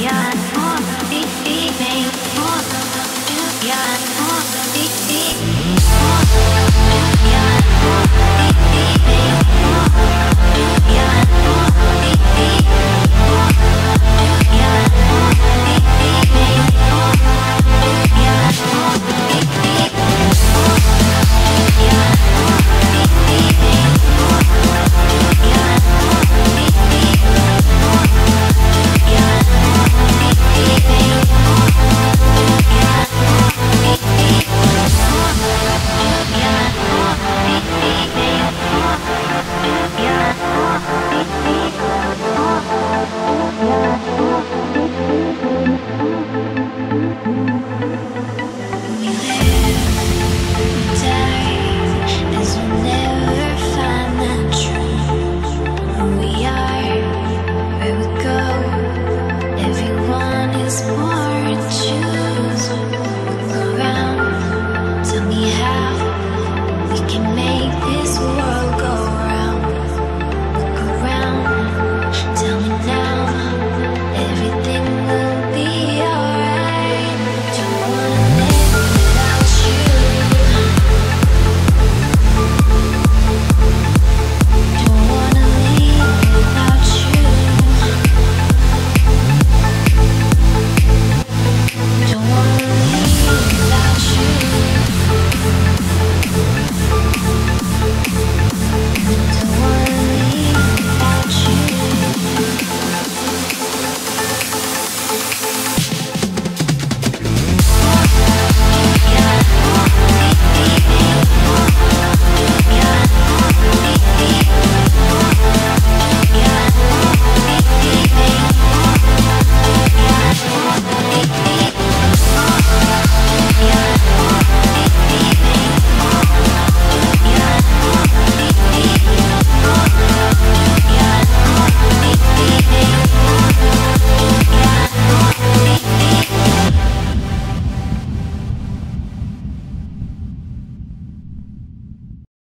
Yeah.